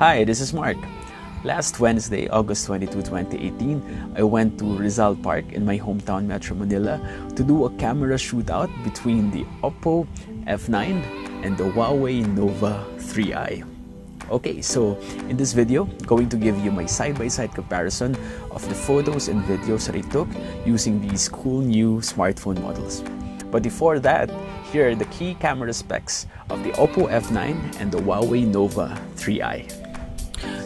Hi, this is Mark. Last Wednesday, August 22, 2018, I went to Rizal Park in my hometown Metro Manila to do a camera shootout between the Oppo F9 and the Huawei Nova 3i. Okay, so in this video, I'm going to give you my side-by-side -side comparison of the photos and videos that I took using these cool new smartphone models. But before that, here are the key camera specs of the Oppo F9 and the Huawei Nova 3i.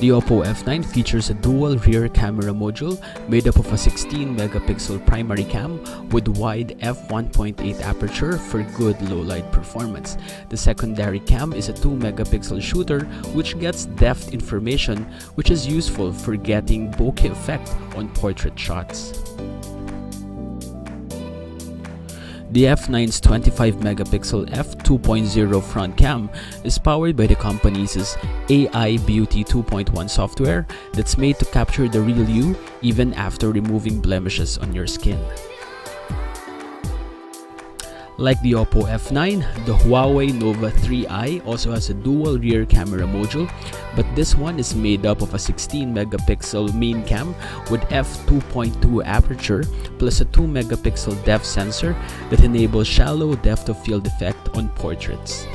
The Oppo F9 features a dual rear camera module made up of a 16 megapixel primary cam with wide f1.8 aperture for good low light performance. The secondary cam is a 2 megapixel shooter which gets depth information which is useful for getting bokeh effect on portrait shots. The F9's 25 megapixel f2.0 front cam is powered by the company's AI Beauty 2.1 software that's made to capture the real you even after removing blemishes on your skin. Like the Oppo F9, the Huawei Nova 3i also has a dual rear camera module, but this one is made up of a 16 megapixel main cam with f2.2 aperture plus a 2 megapixel depth sensor that enables shallow depth of field effect on portraits.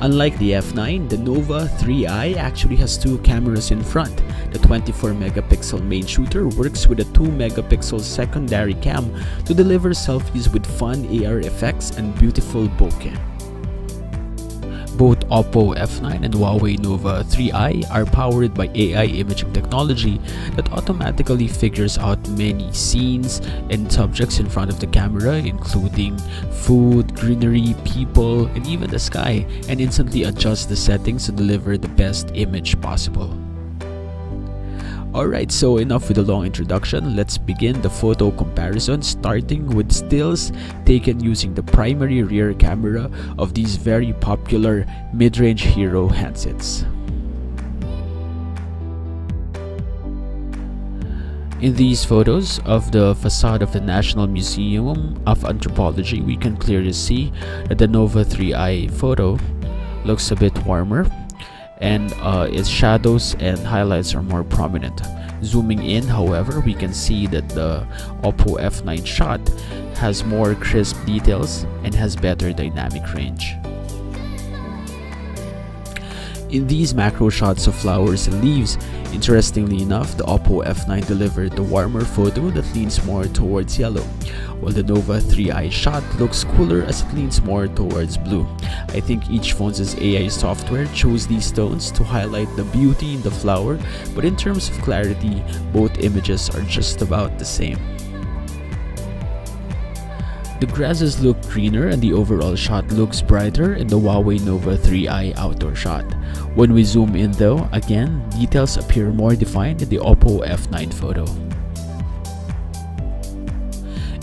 Unlike the F9, the Nova 3i actually has two cameras in front. The 24 megapixel main shooter works with a 2 megapixel secondary cam to deliver selfies with fun AR effects and beautiful bokeh. Both Oppo F9 and Huawei Nova 3i are powered by AI imaging technology that automatically figures out many scenes and subjects in front of the camera including food, greenery, people, and even the sky and instantly adjusts the settings to deliver the best image possible. Alright, so enough with the long introduction, let's begin the photo comparison starting with stills taken using the primary rear camera of these very popular mid-range hero handsets. In these photos of the facade of the National Museum of Anthropology, we can clearly see that the Nova 3i photo looks a bit warmer and uh, its shadows and highlights are more prominent. Zooming in, however, we can see that the Oppo F9 shot has more crisp details and has better dynamic range. In these macro shots of flowers and leaves, interestingly enough, the Oppo F9 delivered the warmer photo that leans more towards yellow, while the Nova 3i shot looks cooler as it leans more towards blue. I think each phone's AI software chose these tones to highlight the beauty in the flower, but in terms of clarity, both images are just about the same. The grasses look greener and the overall shot looks brighter in the Huawei Nova 3i outdoor shot. When we zoom in though, again, details appear more defined in the Oppo F9 photo.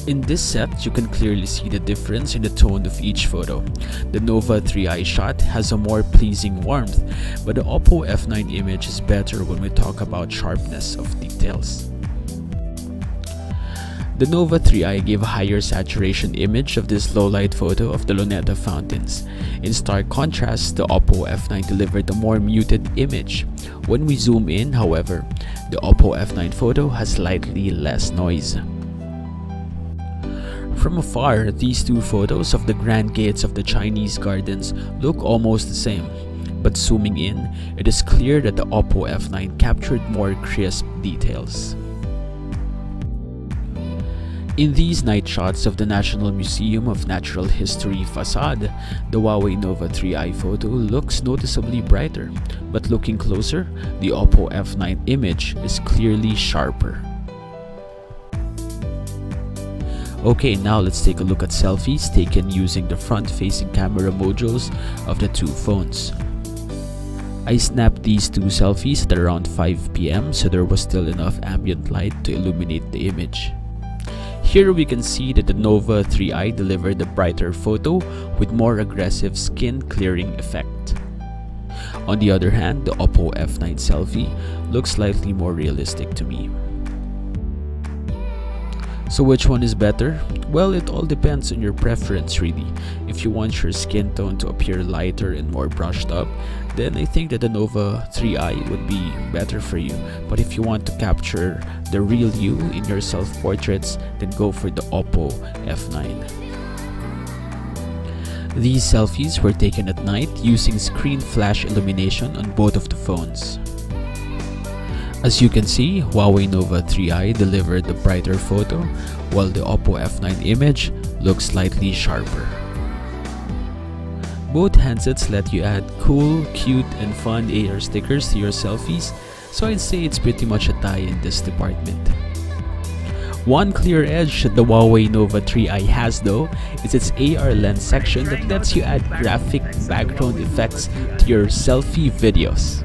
In this set, you can clearly see the difference in the tone of each photo. The Nova 3i shot has a more pleasing warmth, but the Oppo F9 image is better when we talk about sharpness of details. The Nova 3i gave a higher saturation image of this low-light photo of the Luneta fountains. In stark contrast, the Oppo F9 delivered a more muted image. When we zoom in, however, the Oppo F9 photo has slightly less noise. From afar, these two photos of the grand gates of the Chinese gardens look almost the same. But zooming in, it is clear that the Oppo F9 captured more crisp details. In these night shots of the National Museum of Natural History facade, the Huawei Nova 3i photo looks noticeably brighter, but looking closer, the Oppo F9 image is clearly sharper. Okay, now let's take a look at selfies taken using the front-facing camera modules of the two phones. I snapped these two selfies at around 5 pm so there was still enough ambient light to illuminate the image. Here we can see that the Nova 3i delivered a brighter photo with more aggressive skin clearing effect. On the other hand, the Oppo F9 selfie looks slightly more realistic to me. So which one is better? Well, it all depends on your preference really. If you want your skin tone to appear lighter and more brushed up, then I think that the Nova 3i would be better for you. But if you want to capture the real you in your self-portraits, then go for the Oppo F9. These selfies were taken at night using screen flash illumination on both of the phones. As you can see, Huawei Nova 3i delivered a brighter photo, while the Oppo F9 image looks slightly sharper. Both handsets let you add cool, cute, and fun AR stickers to your selfies, so I'd say it's pretty much a tie in this department. One clear edge that the Huawei Nova 3i has though is its AR lens section that lets you add graphic background effects to your selfie videos.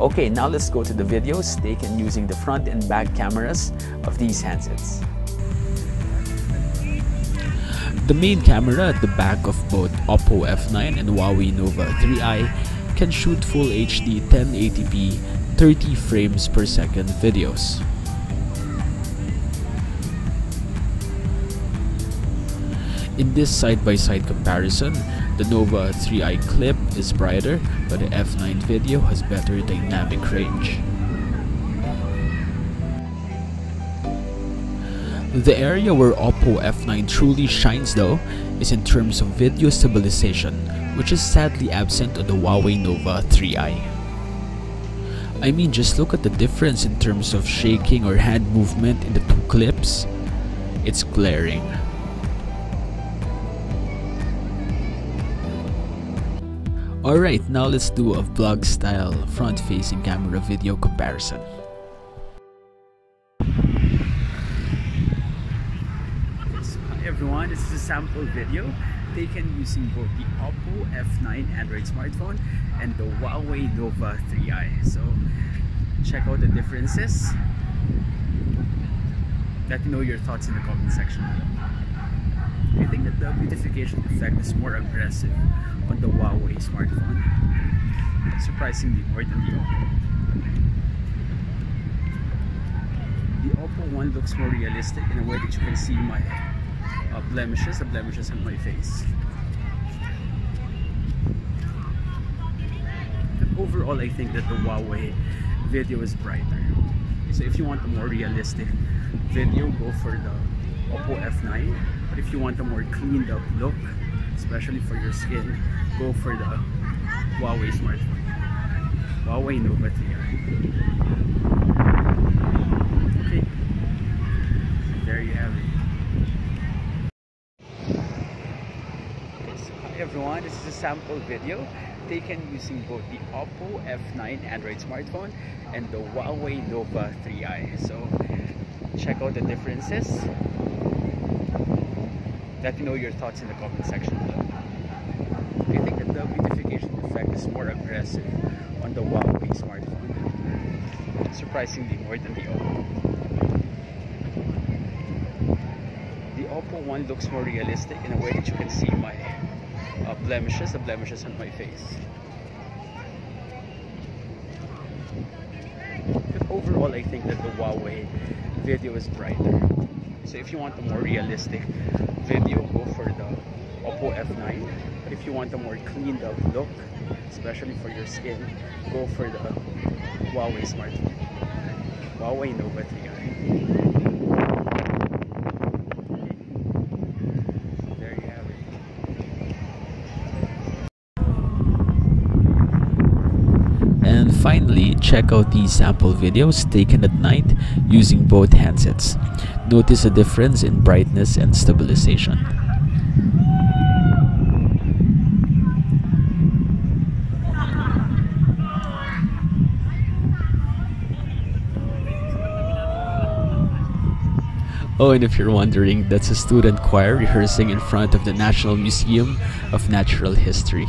Okay, now let's go to the videos taken using the front and back cameras of these handsets. The main camera at the back of both Oppo F9 and Huawei Nova 3i can shoot full HD 1080p 30 frames per second videos. In this side-by-side -side comparison, the Nova 3i clip is brighter, but the F9 video has better dynamic range. The area where Oppo F9 truly shines though is in terms of video stabilization, which is sadly absent on the Huawei Nova 3i. I mean just look at the difference in terms of shaking or hand movement in the two clips. It's glaring. Alright, now let's do a vlog style front facing camera video comparison. Everyone, this is a sample video taken using both the Oppo F9 Android smartphone and the Huawei Nova 3i. So check out the differences. Let me know your thoughts in the comment section below. I think that the beautification effect is more aggressive on the Huawei smartphone. Surprisingly more than the Oppo. The Oppo one looks more realistic in a way that you can see my uh, blemishes, the blemishes on my face. Overall, I think that the Huawei video is brighter. So if you want a more realistic video, go for the Oppo F9. But if you want a more cleaned up look, especially for your skin, go for the Huawei smartphone. Huawei Nova 3i. Okay, there you have it. Hi everyone, this is a sample video taken using both the Oppo F9 Android smartphone and the Huawei Nova 3i. So check out the differences let me know your thoughts in the comment section below. I think that the beautification effect is more aggressive on the Huawei smartphone. Surprisingly more than the Oppo. The Oppo one looks more realistic in a way that you can see my blemishes, the blemishes on my face. But overall, I think that the Huawei video is brighter. So if you want a more realistic video, go for the Oppo F9. But if you want a more cleaned up look, especially for your skin, go for the Huawei smartphone. Huawei Nova 3i. There you have it. And finally, check out these sample videos taken at night using both handsets. Notice a difference in brightness and stabilization. Oh, and if you're wondering, that's a student choir rehearsing in front of the National Museum of Natural History.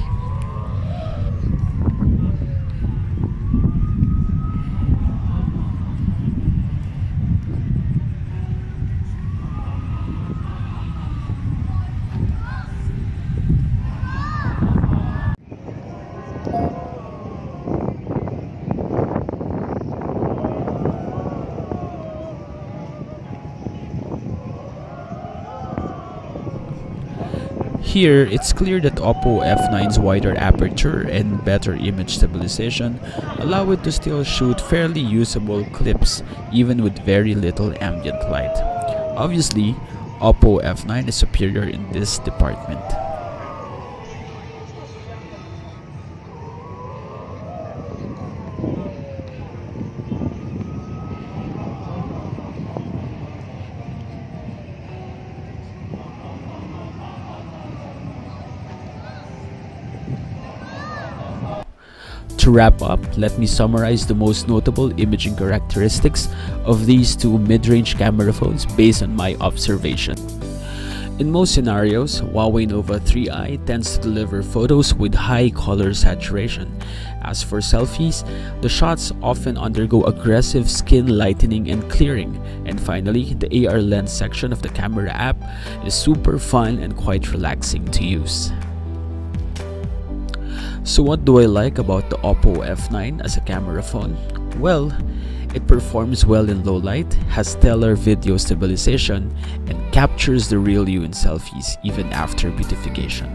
Here, it's clear that Oppo F9's wider aperture and better image stabilization allow it to still shoot fairly usable clips even with very little ambient light. Obviously, Oppo F9 is superior in this department. To wrap up, let me summarize the most notable imaging characteristics of these two mid-range camera phones based on my observation. In most scenarios, Huawei Nova 3i tends to deliver photos with high color saturation. As for selfies, the shots often undergo aggressive skin lightening and clearing. And finally, the AR lens section of the camera app is super fun and quite relaxing to use. So what do I like about the Oppo F9 as a camera phone? Well, it performs well in low light, has stellar video stabilization, and captures the real you in selfies even after beautification.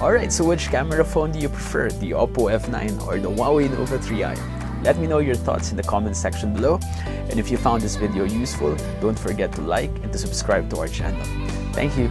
Alright, so which camera phone do you prefer, the Oppo F9 or the Huawei Nova 3i? Let me know your thoughts in the comment section below. And if you found this video useful, don't forget to like and to subscribe to our channel. Thank you.